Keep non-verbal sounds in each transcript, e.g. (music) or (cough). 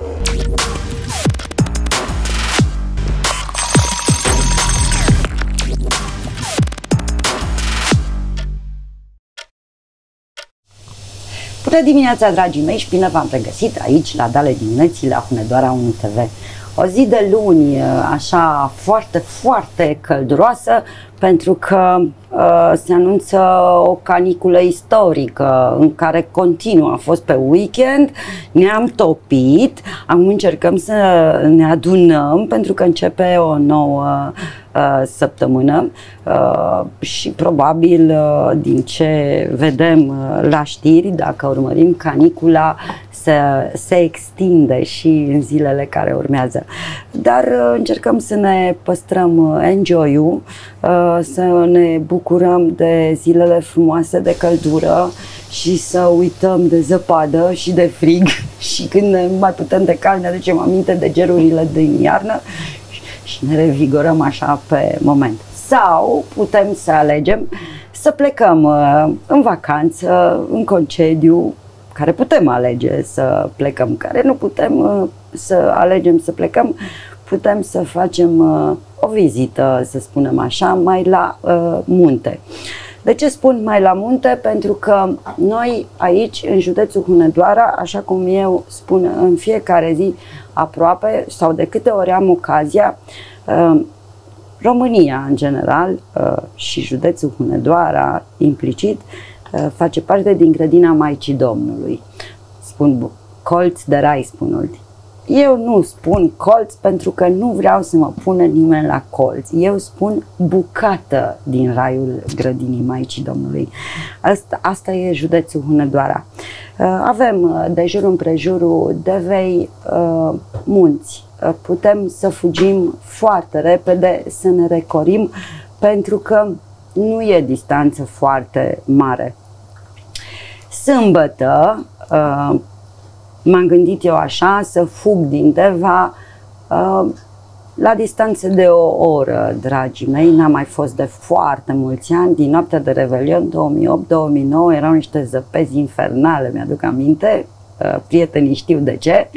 Bună dimineața, dragii mei, și bine v-am regăsit aici, la Dale Dimineții, la Hunedoara 1 TV. O zi de luni, așa, foarte, foarte călduroasă, pentru că uh, se anunță o caniculă istorică în care continuă. A fost pe weekend, ne-am topit, acum încercăm să ne adunăm pentru că începe o nouă uh, săptămână uh, și probabil uh, din ce vedem uh, la știri, dacă urmărim canicula, se, se extinde și în zilele care urmează. Dar uh, încercăm să ne păstrăm uh, enjoy-ul, uh, să ne bucurăm de zilele frumoase de căldură și să uităm de zăpadă și de frig (laughs) și când ne mai putem de cald ne aducem aminte de gerurile din iarnă și ne revigorăm așa pe moment. Sau putem să alegem să plecăm în vacanță, în concediu, care putem alege să plecăm, care nu putem să alegem să plecăm, putem să facem uh, o vizită, să spunem așa, mai la uh, munte. De ce spun mai la munte? Pentru că noi aici, în județul Hunedoara, așa cum eu spun în fiecare zi aproape, sau de câte ori am ocazia, uh, România în general uh, și județul Hunedoara implicit uh, face parte din grădina Maicii Domnului. Spun colț de rai, spun ultimii. Eu nu spun colț pentru că nu vreau să mă pună nimeni la colț. Eu spun bucată din raiul grădinii Maicii Domnului. Asta, asta e județul Hunedoara. Uh, avem uh, de jur împrejurul de vei uh, munți. Putem să fugim foarte repede, să ne recorim pentru că nu e distanță foarte mare. Sâmbătă, m-am gândit eu așa să fug din Deva uh, la distanță de o oră, dragii mei, n-am mai fost de foarte mulți ani, din noaptea de Revelion 2008-2009 erau niște zăpezi infernale, mi-aduc aminte, uh, prietenii știu de ce,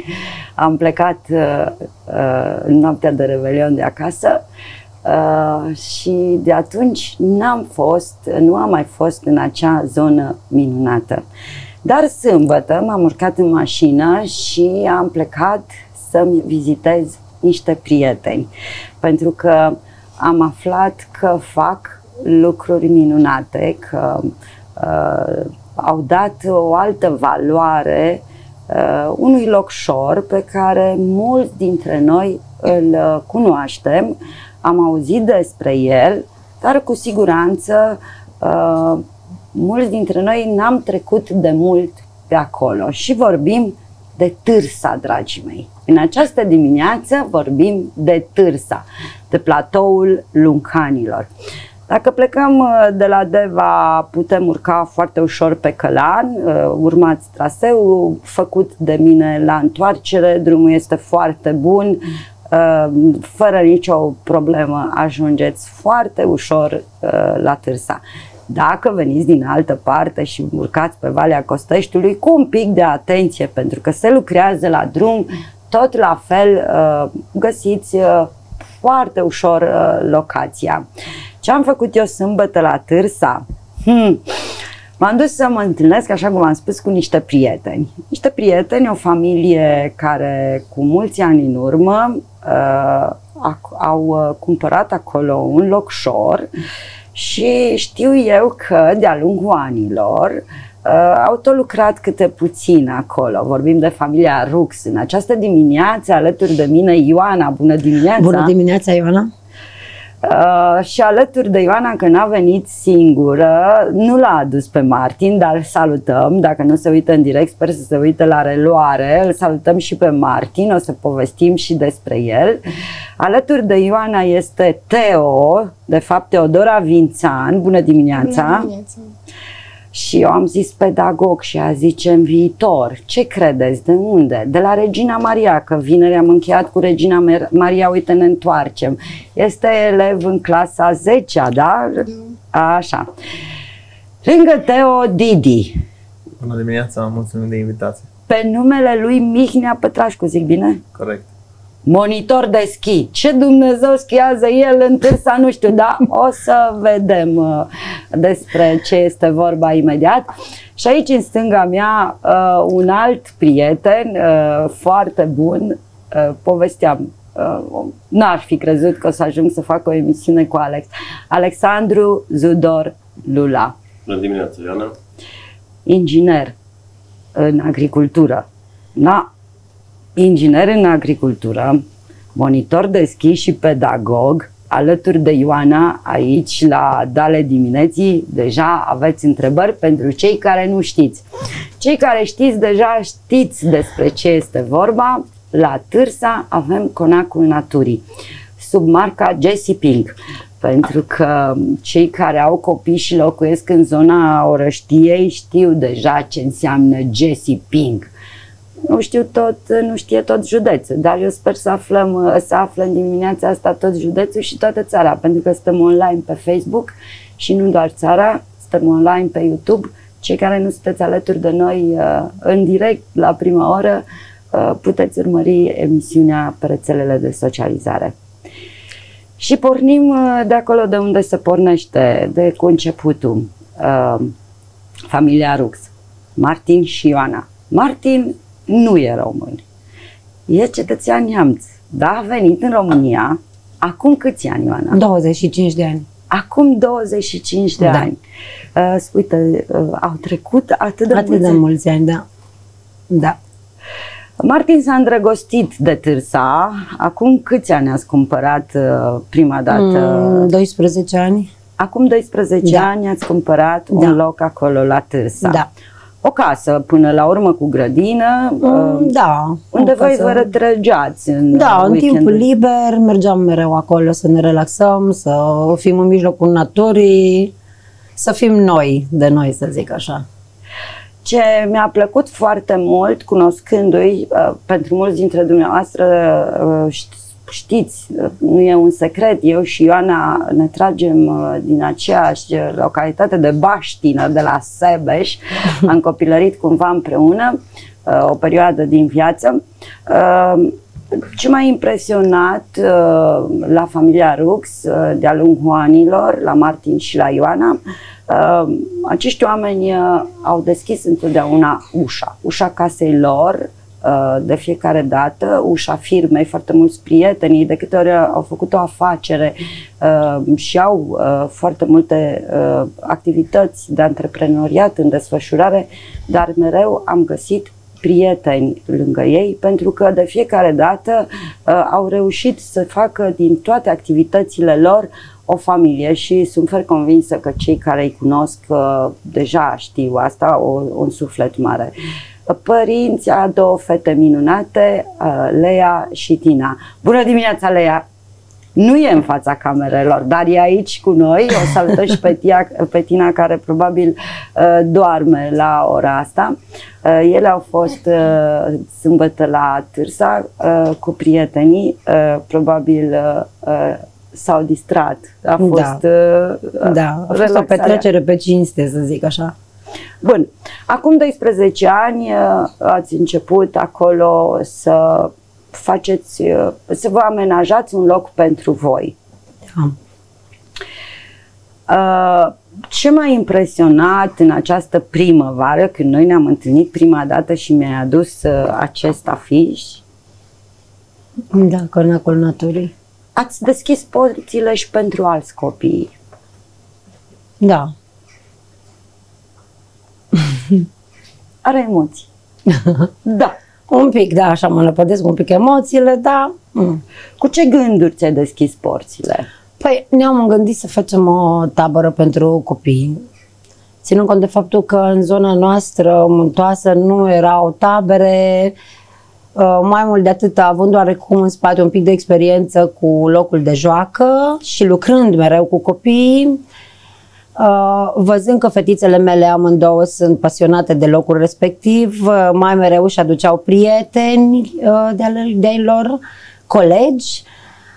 am plecat uh, uh, în noaptea de Revelion de acasă uh, și de atunci n-am fost, nu am mai fost în acea zonă minunată. Dar sâmbătă m-am urcat în mașină și am plecat să-mi vizitez niște prieteni, pentru că am aflat că fac lucruri minunate, că uh, au dat o altă valoare uh, unui locșor pe care mulți dintre noi îl uh, cunoaștem, am auzit despre el, dar cu siguranță uh, mulți dintre noi n-am trecut de mult pe acolo și vorbim de Târsa, dragii mei. În această dimineață vorbim de Târsa, de platoul Luncanilor. Dacă plecăm uh, de la Deva, putem urca foarte ușor pe Călan, uh, urmați traseul făcut de mine la întoarcere, drumul este foarte bun, uh, fără nicio problemă ajungeți foarte ușor la Târsa. Dacă veniți din altă parte și urcați pe Valea Costăștiului, cu un pic de atenție, pentru că se lucrează la drum, tot la fel uh, găsiți uh, foarte ușor uh, locația. Ce am făcut eu sâmbătă la Târsa? Hmm. M-am dus să mă întâlnesc, așa cum am spus, cu niște prieteni. Niște prieteni, o familie care cu mulți ani în urmă uh, au cumpărat acolo un locșor și știu eu că de-a lungul anilor uh, au tot lucrat câte puțin acolo. Vorbim de familia Rux. În această dimineață, alături de mine, Ioana. Bună dimineața! Bună dimineața, Ioana! Uh, și alături de Ioana, că n-a venit singură, nu l-a adus pe Martin, dar îl salutăm, dacă nu se uită în direct, sper să se uită la reluare, îl salutăm și pe Martin, o să povestim și despre el. Alături de Ioana este Teo, de fapt Teodora Vințan, bună dimineața! Bună dimineața! Și eu am zis pedagog și a zice în viitor. Ce credeți? De unde? De la Regina Maria, că vineri am încheiat cu Regina Maria, uite ne întoarcem. Este elev în clasa 10 da? da? Așa. Lângă Teo, Didi. Bună dimineața, mulțumim de invitație. pe numele lui Mihnea Pătrașcu, zic bine? Corect. Monitor de schi. Ce Dumnezeu schiază el în târsa, nu știu, da? O să vedem uh, despre ce este vorba imediat. Și aici, în stânga mea, uh, un alt prieten uh, foarte bun, uh, povesteam uh, n-aș fi crezut că o să ajung să fac o emisiune cu Alex. Alexandru Zudor Lula. Bună dimineața, Ioana. Inginer în agricultură. Da, inginer în agricultură, monitor de schi și pedagog, alături de Ioana aici la Dale Dimineții. Deja aveți întrebări pentru cei care nu știți. Cei care știți deja știți despre ce este vorba. La Târsa avem conacul naturii sub marca Jesse Pink pentru că cei care au copii și locuiesc în zona orăștiei știu deja ce înseamnă Jesse Pink. Nu știu tot, nu știe tot județul, dar eu sper să aflăm, să aflăm dimineața asta tot județul și toată țara, pentru că stăm online pe Facebook și nu doar țara, stăm online pe YouTube. Cei care nu sunteți alături de noi uh, în direct la prima oră, uh, puteți urmări emisiunea pe rețelele de socializare. Și pornim uh, de acolo de unde se pornește, de cu începutul. Uh, familia Rux, Martin și Ioana. Martin nu e român, e cetățean neamț, dar a venit în România acum câți ani, Ioana? 25 de ani. Acum 25 de Da. ani. Uh, uite, uh, au trecut atât de Atât mulți de ani. mulți ani, da. Da. Martin s-a îndrăgostit de Târsa. Acum câți ani ați cumpărat uh, prima dată? Mm, 12 ani. Acum 12 Da. ani ați cumpărat Da. un loc acolo la Târsa. Da. O casă până la urmă cu grădină, Mm, uh, da. unde o voi casă- vă retrăgeați în Da, în weekendul. timpul liber mergeam mereu acolo să ne relaxăm, să fim în mijlocul naturii, să fim noi, de noi, să zic așa. Ce mi-a plăcut foarte mult, cunoscându-i, uh, pentru mulți dintre dumneavoastră uh, ști- știți, uh, nu e un secret, eu și Ioana ne tragem uh, din aceeași uh, localitate de Baștină, de la Sebeș. (laughs) Am copilărit cumva împreună uh, o perioadă din viață. Uh, Ce m-a impresionat uh, la familia Rux, uh, de-a lungul anilor, la Martin și la Ioana, uh, acești oameni uh, au deschis întotdeauna ușa, ușa casei lor, uh, de fiecare dată, ușa firmei, foarte mulți prieteni, de câte ori au făcut o afacere uh, și au uh, foarte multe uh, activități de antreprenoriat în desfășurare, dar mereu am găsit prieteni lângă ei, pentru că de fiecare dată uh, au reușit să facă din toate activitățile lor o familie și sunt fer convinsă că cei care îi cunosc uh, deja știu asta, o, un suflet mare. Părinți a două fete minunate, uh, Lea și Tina. Bună dimineața, Lea! Nu e în fața camerelor, dar e aici cu noi. O salutăm și pe, tia, pe Tina, care probabil uh, doarme la ora asta. Uh, ele au fost uh, sâmbătă la Târsa uh, cu prietenii. Uh, probabil uh, uh, s-au distrat. A Da. fost, uh, Da, a fost o relaxarea. petrecere pe cinste, să zic așa. Bun. Acum 12 ani uh, ați început acolo să faceți, uh, să vă amenajați un loc pentru voi. Da. Uh, Ce m-a impresionat în această primăvară, când noi ne-am întâlnit prima dată și mi-ai adus uh, acest afiș, Da, cornacul naturii. ați deschis porțile și pentru alți copii. Da. (laughs) Are emoții. (laughs) da. Un pic, da, așa mă năpădesc un pic emoțiile, da. Mm. Cu ce gânduri ți-ai deschis porțile? Păi ne-am gândit să facem o tabără pentru copii. Ținând cont de faptul că în zona noastră muntoasă nu erau tabere, uh, mai mult de atât având oarecum în spate un pic de experiență cu locul de joacă și lucrând mereu cu copii, Uh, văzând că fetițele mele amândouă sunt pasionate de locul respectiv, uh, mai mereu își aduceau prieteni uh, de ale de ai lor, colegi,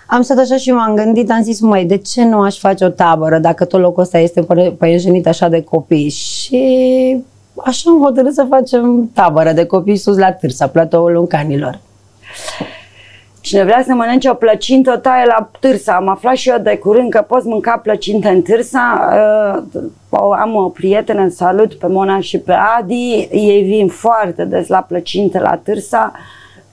am stat așa și m-am gândit, am zis, măi, de ce nu aș face o tabără dacă tot locul ăsta este păie- păienjenit așa de copii? Și așa am hotărât să facem tabără de copii sus la Târsa, platoul Luncanilor. Cine vrea să mănânce o plăcintă, o taie la târsa. Am aflat și eu de curând că poți mânca plăcintă în târsa. Uh, am o prietenă, salut pe Mona și pe Adi. Ei vin foarte des la plăcinte la târsa.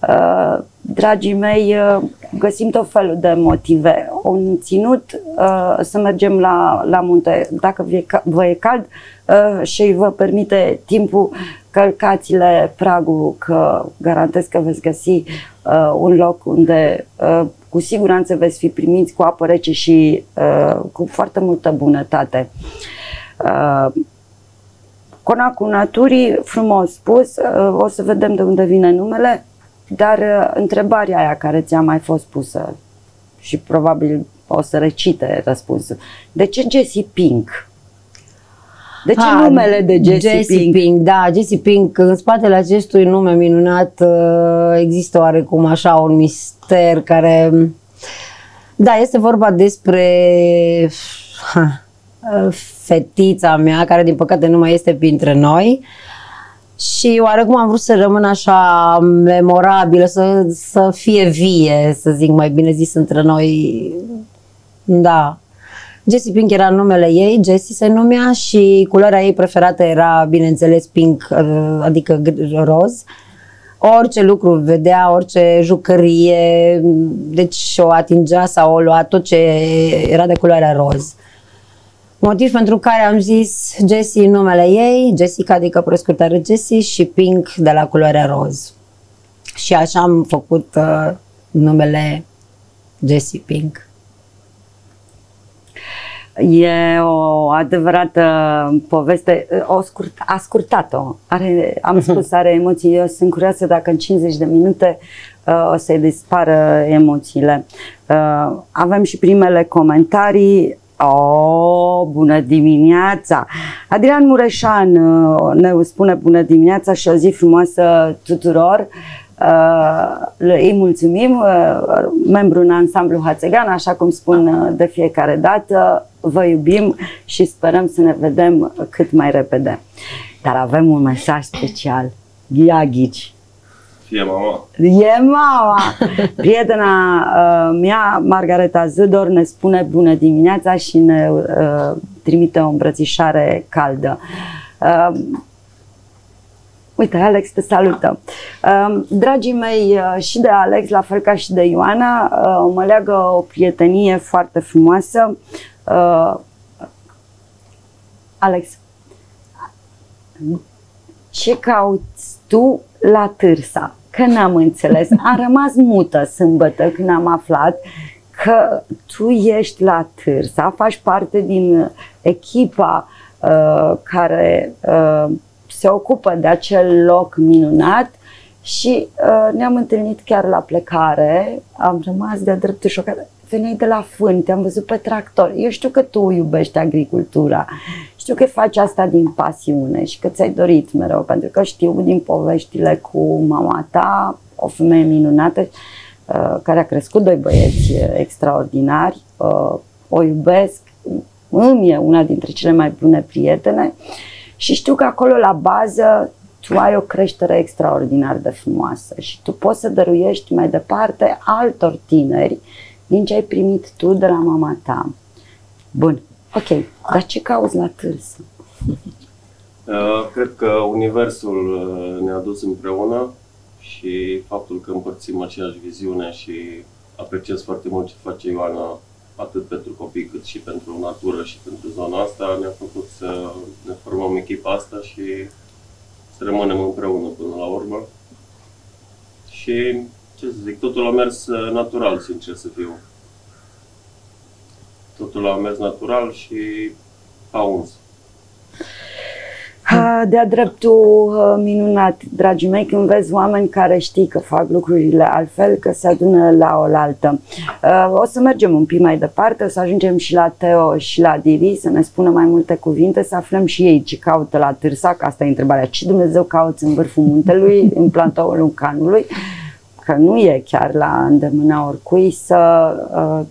Uh, dragii mei, uh, găsim tot felul de motive. Un ținut uh, să mergem la, la munte. Dacă vă e cald uh, și vă permite timpul, călcați-le pragul, că garantez că veți găsi uh, un loc unde uh, cu siguranță veți fi primiți cu apă rece și uh, cu foarte multă bunătate. Uh, Conacul Naturii, frumos spus, uh, o să vedem de unde vine numele, dar uh, întrebarea aia care ți-a mai fost pusă și probabil o să recite răspunsul. De ce Jesse Pink? De ce ha, numele de Jesse, Jesse Pink? Pink? Da, Jesse Pink. În spatele acestui nume minunat uh, există oarecum așa un mister care... Da, este vorba despre ha, fetița mea, care din păcate nu mai este printre noi. Și oarecum am vrut să rămân așa memorabilă, să, să fie vie, să zic mai bine zis, între noi. Da, Jessie Pink era numele ei, Jessie se numea și culoarea ei preferată era, bineînțeles, pink, uh, adică roz. Orice lucru vedea, orice jucărie, deci o atingea sau o lua, tot ce era de culoarea roz. Motiv pentru care am zis Jessie numele ei, Jessica adică prescurtare Jessie și Pink de la culoarea roz. Și așa am făcut uh, numele Jessie Pink. E o adevărată poveste, o scurt, a scurtat-o. Are, am spus, are emoții. Eu sunt curioasă dacă în 50 de minute uh, o să-i dispară emoțiile. Uh, avem și primele comentarii. Oh, bună dimineața! Adrian Mureșan uh, ne spune bună dimineața și o zi frumoasă tuturor. Uh, îi mulțumim, uh, membru în ansamblu Hațegan, așa cum spun uh, de fiecare dată, vă iubim și sperăm să ne vedem cât mai repede. Dar avem un mesaj special. Ghia Ghici. Fie mama. E mama! (laughs) Prietena uh, mea, Margareta Zâdor, ne spune bună dimineața și ne uh, trimite o îmbrățișare caldă. Uh, Uite, Alex te salută. Um, dragii mei, uh, și de Alex, la fel ca și de Ioana, uh, mă leagă o prietenie foarte frumoasă. Uh, Alex, ce cauți tu la Târsa? Că n-am înțeles. Am rămas mută sâmbătă când am aflat că tu ești la Târsa, faci parte din echipa uh, care uh, se ocupă de acel loc minunat și uh, ne-am întâlnit chiar la plecare, am rămas de-a dreptul șocată. Veneai de la fân, te-am văzut pe tractor. Eu știu că tu iubești agricultura, știu că faci asta din pasiune și că ți-ai dorit mereu, pentru că știu din poveștile cu mama ta, o femeie minunată, uh, care a crescut doi băieți extraordinari, uh, o iubesc, îmi e una dintre cele mai bune prietene și știu că acolo la bază tu ai o creștere extraordinar de frumoasă și tu poți să dăruiești mai departe altor tineri din ce ai primit tu de la mama ta. Bun, ok, dar ce cauți la târsă? Uh, cred că Universul uh, ne-a dus împreună și faptul că împărțim aceeași viziune și apreciez foarte mult ce face Ioana atât pentru copii cât și pentru natură și pentru zona asta, ne-a făcut să ne formăm echipa asta și să rămânem împreună până la urmă. Și, ce să zic, totul a mers uh, natural, sincer să fiu. Totul a mers natural și a uns. De-a dreptul minunat, dragii mei, când vezi oameni care știi că fac lucrurile altfel, că se adună la oaltă. O să mergem un pic mai departe, o să ajungem și la Teo și la Diri să ne spună mai multe cuvinte, să aflăm și ei ce caută la Târsa, că asta e întrebarea. Ce Dumnezeu cauți în vârful muntelui, (laughs) în plantoul Luncanului? că nu e chiar la îndemâna oricui să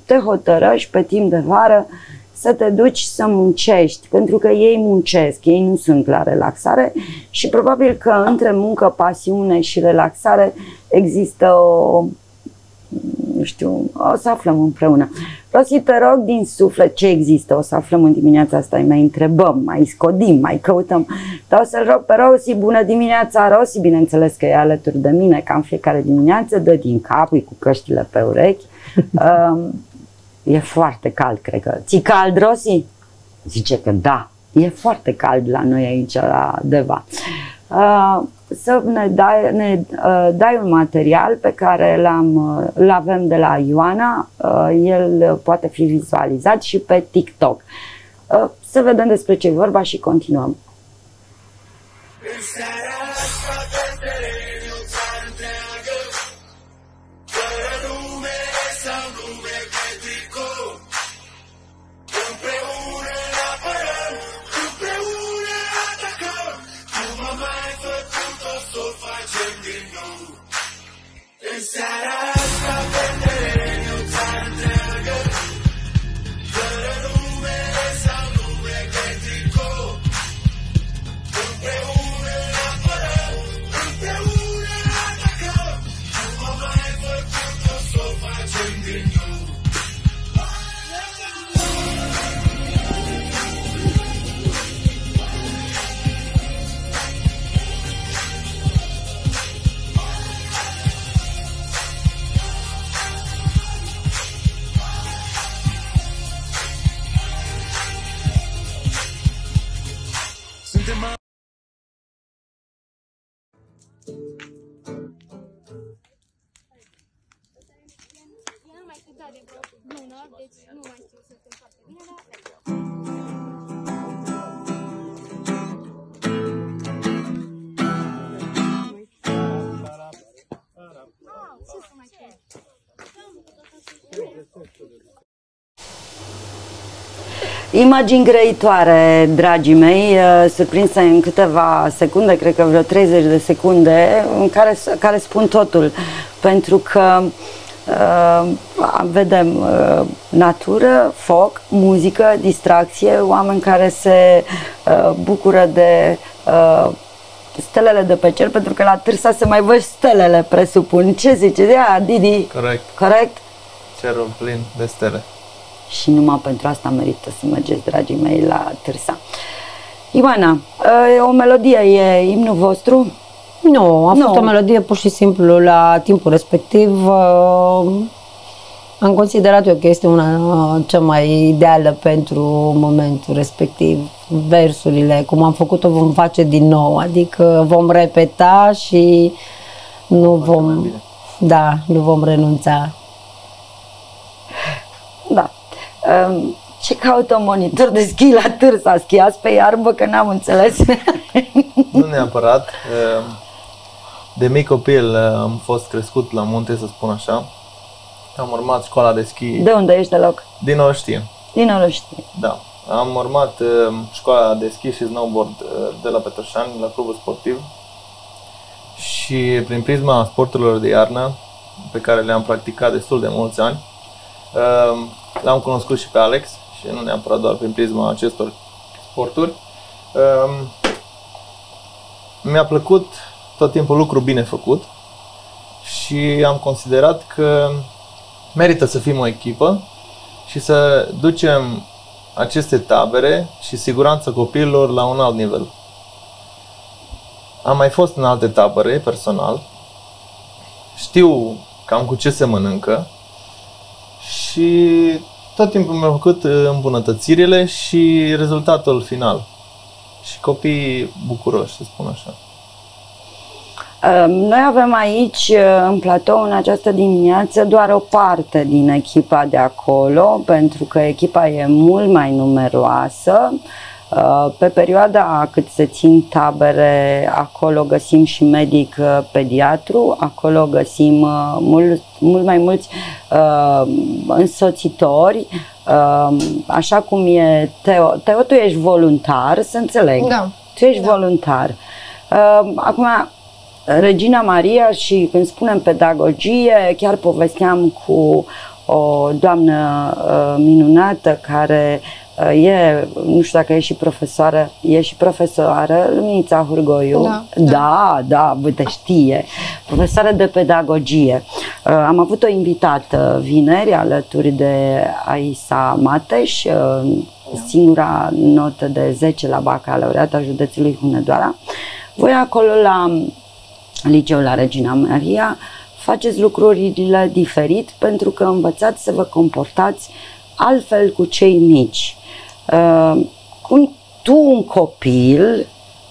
te hotărăști pe timp de vară să te duci să muncești, pentru că ei muncesc, ei nu sunt la relaxare și probabil că între muncă, pasiune și relaxare există o, nu știu, o să aflăm împreună. Rosi, te rog din suflet ce există, o să aflăm în dimineața asta, mai întrebăm, mai scodim, mai căutăm. Dar o să-l rog pe Rosi, bună dimineața, Rosi, bineînțeles că e alături de mine, ca în fiecare dimineață, dă din cap, cu căștile pe urechi. (laughs) Um, E foarte cald, cred că. Ți cald, Rosi? Zice că da. E foarte cald la noi aici, la Deva. Uh, să ne dai, ne uh, dai un material pe care l-am, uh, l avem de la Ioana. Uh, el poate fi vizualizat și pe TikTok. Uh, să vedem despre ce e vorba și continuăm. Sarah. Deci nu mai știu să sunt foarte bine, dar Imagini grăitoare, dragii mei, uh, surprinse în câteva secunde, cred că vreo 30 de secunde, în care, care spun totul. Pentru că uh, Uh, vedem uh, natură, foc, muzică, distracție, oameni care se uh, bucură de uh, stelele de pe cer, pentru că la Târsa se mai văd stelele, presupun. Ce zice? Ia, Didi? Corect. Corect? Cerul plin de stele. Și numai pentru asta merită să mergeți, dragii mei, la Târsa. Ioana, uh, o melodie e imnul vostru? Nu, a nu. fost o melodie pur și simplu la timpul respectiv. Uh, am considerat eu că este una uh, cea mai ideală pentru momentul respectiv. Versurile, cum am făcut-o, vom face din nou, adică vom repeta și nu vom, da, nu vom renunța. Da. Um, ce caută un monitor de schi la târsa? Schiați pe iarbă că n-am înțeles. nu neapărat. Uh, (laughs) de mic copil uh, am fost crescut la munte, să spun așa. Am urmat școala de schi. De unde ești deloc? Din Oroștie. Din Oroștie. Da. Am urmat uh, școala de schi și snowboard uh, de la Petroșani, la clubul sportiv. Și prin prisma sporturilor de iarnă, pe care le-am practicat destul de mulți ani, uh, l-am cunoscut și pe Alex și nu neapărat doar prin prisma acestor sporturi. Uh, mi-a plăcut tot timpul lucru bine făcut și am considerat că merită să fim o echipă și să ducem aceste tabere și siguranța copiilor la un alt nivel. Am mai fost în alte tabere personal, știu cam cu ce se mănâncă și tot timpul mi-au făcut îmbunătățirile și rezultatul final. Și copiii bucuroși, să spun așa. Ehm, noi avem aici, eh, în platou, în această dimineață, doar o parte din echipa de acolo, pentru că echipa e mult mai numeroasă. Eh, pe perioada cât se țin tabere, acolo găsim și medic eh, pediatru, acolo găsim mult, mult mai mulți uh, însoțitori, uh, așa cum e Teo. Teo, tu ești voluntar, să înțeleg. Da. Tu ești da. voluntar. Uh, acum, Regina Maria și când spunem pedagogie, chiar povesteam cu o doamnă uh, minunată care uh, e, nu știu dacă e și profesoară, e și profesoară, Luminița Hurgoiu. Da, da, da, uite, știe. Profesoară de pedagogie. Uh, Am avut o invitată vineri alături de Aisa Mateș, uh, singura notă de 10 la bacalaureat a județului Hunedoara. Voi acolo la liceul la Regina Maria faceți lucrurile diferit pentru că învățați să vă comportați altfel cu cei mici. Uh, cum tu un copil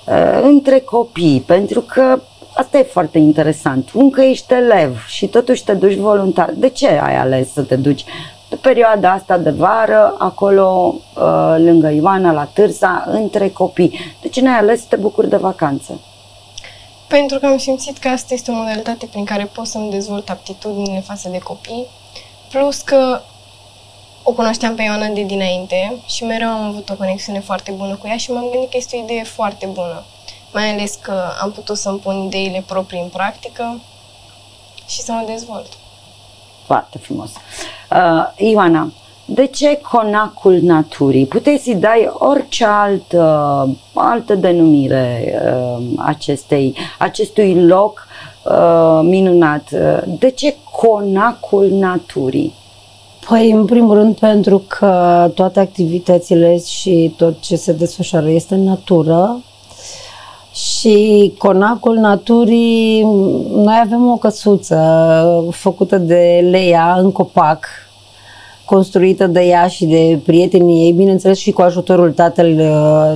uh, între copii, pentru că asta e foarte interesant. Încă ești elev și totuși te duci voluntar. De ce ai ales să te duci pe perioada asta de vară, acolo uh, lângă Ioana, la Târsa, între copii? De ce n-ai ales să te bucuri de vacanță? Pentru că am simțit că asta este o modalitate prin care pot să-mi dezvolt aptitudinile față de copii, plus că o cunoșteam pe Ioana de dinainte și mereu am avut o conexiune foarte bună cu ea și m-am gândit că este o idee foarte bună. Mai ales că am putut să-mi pun ideile proprii în practică și să mă dezvolt. Foarte frumos. Uh, Ioana, de ce conacul naturii? Puteai să-i dai orice altă, altă denumire uh, acestei, acestui loc uh, minunat. Uh, De ce conacul naturii? Păi, în primul rând, pentru că toate activitățile și tot ce se desfășoară este în natură și conacul naturii, noi avem o căsuță făcută de Leia în copac, construită de ea și de prietenii ei, bineînțeles și cu ajutorul tatăl,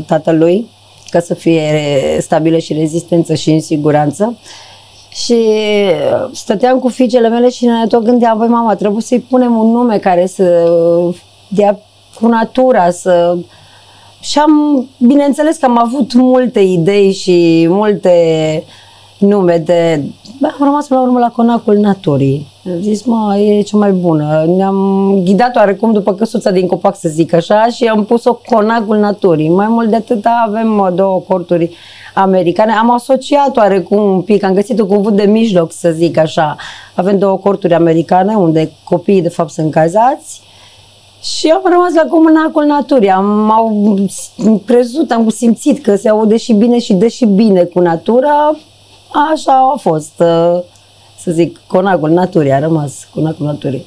tatălui, ca să fie stabilă și rezistență și în siguranță. Și stăteam cu fiicele mele și ne tot gândeam, băi mama, trebuie să-i punem un nume care să dea cu natura, să... Și am, bineînțeles că am avut multe idei și multe nume de... Bă, am rămas până la urmă la conacul naturii. Am zis, mă, e cea mai bună. Ne-am ghidat oarecum după căsuța din copac, să zic așa, și am pus-o conacul naturii. Mai mult de atât avem mă, două corturi americane. Am asociat oarecum un pic, am găsit un cuvânt de mijloc, să zic așa. Avem două corturi americane, unde copiii de fapt sunt cazați și am rămas la comunacul naturii. Am au crezut, am simțit că se aude și bine și dă și bine cu natura. Așa a fost, uh, să zic, conacul naturii, a rămas conacul naturii.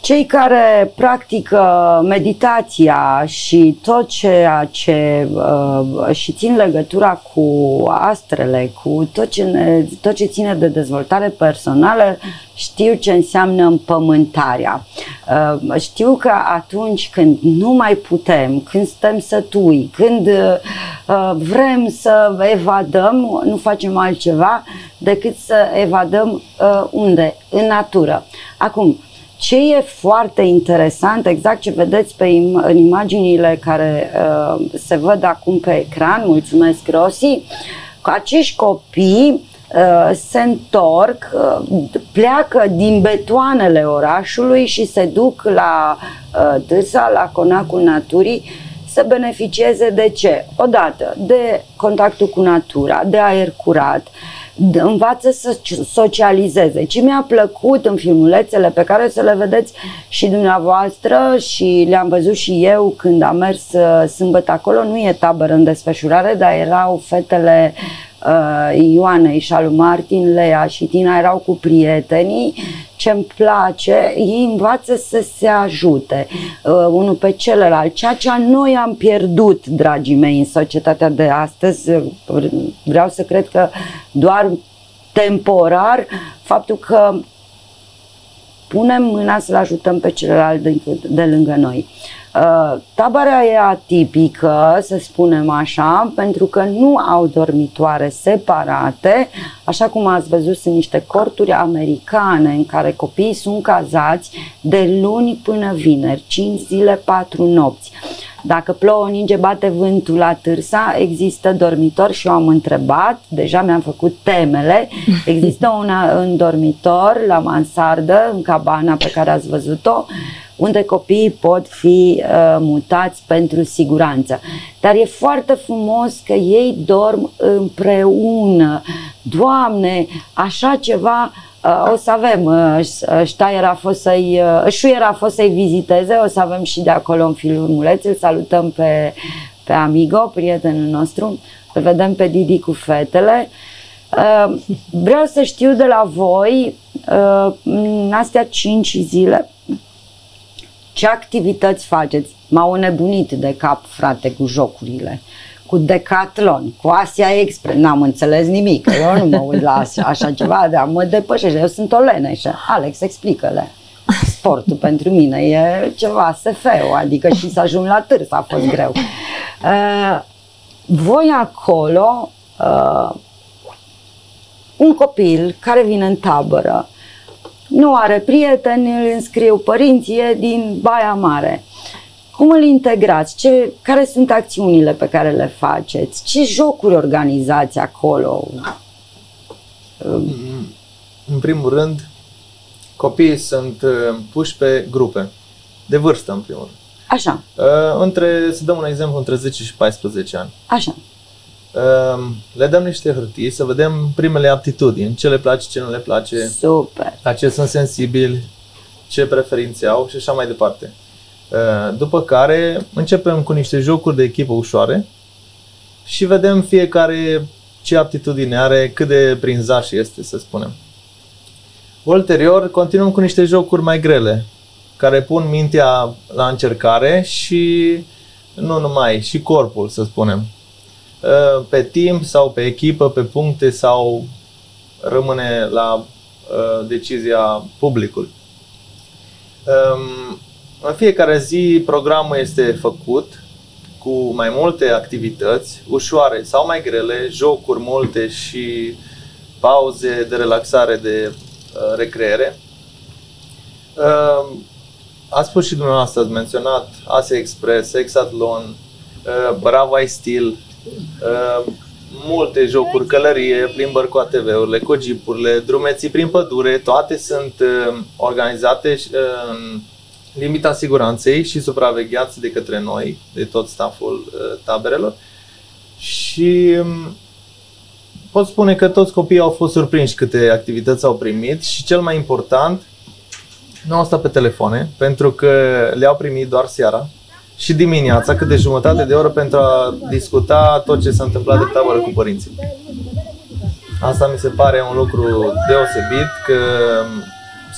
Cei care practică meditația și tot ceea ce uh, și țin legătura cu astrele, cu tot ce, ne, tot ce ține de dezvoltare personală, știu ce înseamnă împământarea. Uh, știu că atunci când nu mai putem, când suntem sătui, când uh, vrem să evadăm, nu facem altceva decât să evadăm uh, unde? În natură. Acum, ce e foarte interesant, exact ce vedeți pe im- în imaginile care uh, se văd acum pe ecran, mulțumesc Rosi, că acești copii uh, se întorc, uh, pleacă din betoanele orașului și se duc la uh, Târsa, la Conacul Naturii, să beneficieze de ce? Odată, de contactul cu natura, de aer curat, d- învață să socializeze. Ce mi-a plăcut în filmulețele pe care să le vedeți și dumneavoastră și le-am văzut și eu când am mers uh, sâmbătă acolo, nu e tabără în desfășurare, dar erau fetele uh, Ioanei și lui Martin, Lea și Tina erau cu prietenii, ce-mi place, ei învață să se ajute uh, unul pe celălalt, ceea ce noi am pierdut, dragii mei, în societatea de astăzi. Uh, Vreau să cred că doar temporar faptul că punem mâna să-l ajutăm pe celălalt de, de lângă noi. Uh, tabăra e atipică, să spunem așa, pentru că nu au dormitoare separate, așa cum ați văzut, sunt niște corturi americane în care copiii sunt cazați de luni până vineri, 5 zile, 4 nopți. Dacă plouă, ninge, bate vântul la târsa, există dormitor și eu am întrebat, deja mi-am făcut temele, există una în dormitor, la mansardă, în cabana pe care ați văzut-o, unde copiii pot fi uh, mutați pentru siguranță. Dar e foarte frumos că ei dorm împreună. Doamne, așa ceva Uh, o să avem, uh, Ștaier a fost să-i, uh, Șuier a fost să-i viziteze, o să avem și de acolo un filmuleț, îl salutăm pe, pe Amigo, prietenul nostru, îl vedem pe Didi cu fetele. Uh, vreau să știu de la voi, uh, în astea 5 zile, ce activități faceți? M-au nebunit de cap, frate, cu jocurile cu Decathlon, cu Asia Express, n-am înțeles nimic, eu nu mă uit la așa, așa ceva, dar mă depășește, eu sunt o leneșă. Alex, explică-le. Sportul pentru mine e ceva SF, adică și să ajung la târs a fost greu. Uh, voi acolo, uh, un copil care vine în tabără, nu are prieteni, îl înscriu părinții, e din Baia Mare. Cum îl integrați? Ce, care sunt acțiunile pe care le faceți? Ce jocuri organizați acolo? În primul rând, copiii sunt uh, puși pe grupe, de vârstă în primul rând. Așa, Uh, Între, să dăm un exemplu, între 10 și 14 ani. așa. Uh, Le dăm niște hârtii să vedem primele aptitudini, ce le place, ce nu le place, Super. la ce sunt sensibili, ce preferințe au și așa mai departe. Uh, După care începem cu niște jocuri de echipă ușoare și vedem fiecare ce aptitudine are, cât de prinzaș este, să spunem. Ulterior, continuăm cu niște jocuri mai grele, care pun mintea la încercare și nu numai, și corpul, să spunem. Uh, Pe timp sau pe echipă, pe puncte sau rămâne la uh, decizia publicului. Um, În fiecare zi programul este făcut cu mai multe activități, ușoare sau mai grele, jocuri multe și pauze de relaxare, de uh, recreere. Uh, ați spus și dumneavoastră, ați menționat Asia Express, Exatlon, uh, Bravo I Steel, uh, multe jocuri, călărie, plimbări cu ATV-urile, cu jeepurile, drumeții prin pădure, toate sunt uh, organizate și, uh, în limita siguranței și supravegheați de către noi, de tot staful uh, taberelor. Și um, pot spune că toți copiii au fost surprinși câte activități au primit și cel mai important, nu au stat pe telefoane, pentru că le-au primit doar seara și dimineața, câte jumătate de oră pentru a discuta tot ce s-a întâmplat de tabără cu părinții. Asta mi se pare un lucru deosebit, că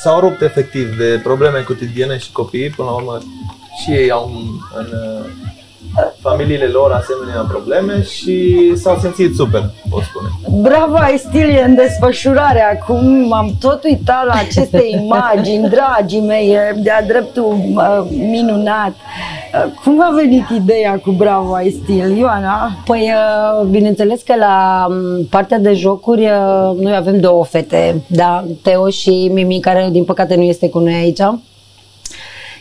s-au rupt efectiv de probleme cotidiene și copiii, până la urmă și ei au în, în uh, familiile lor asemenea probleme și s-au simțit super, pot spune. Bravo, ai stil e în desfășurare acum, m-am tot uitat la aceste (laughs) imagini, dragii mei, e de-a dreptul uh, minunat. Uh, cum a venit ideea cu Bravo, ai stil, Ioana? Păi, uh, bineînțeles că la um, partea de jocuri uh, noi avem două fete, da, Teo și Mimi, care din păcate nu este cu noi aici.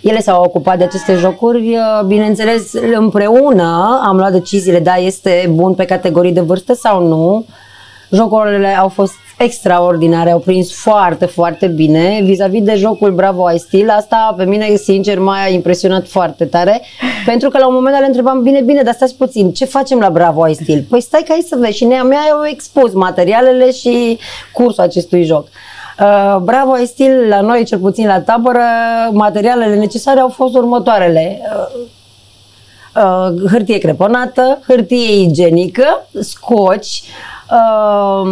Ele s-au ocupat de aceste jocuri, uh, bineînțeles, împreună am luat deciziile, da, este bun pe categorii de vârstă sau nu. Jocurile au fost extraordinare, au prins foarte, foarte bine. Vis-a-vis de jocul Bravo I Steel, asta pe mine, sincer, m-a impresionat foarte tare, (laughs) pentru că la un moment dat le întrebam, bine, bine, dar stați puțin, ce facem la Bravo I Steel? Păi stai că ai să vezi și nea mea au expus materialele și cursul acestui joc. Uh, Bravo I Steel, la noi, cel puțin la tabără, materialele necesare au fost următoarele. Uh, uh, hârtie creponată, hârtie igienică, scoci, uh,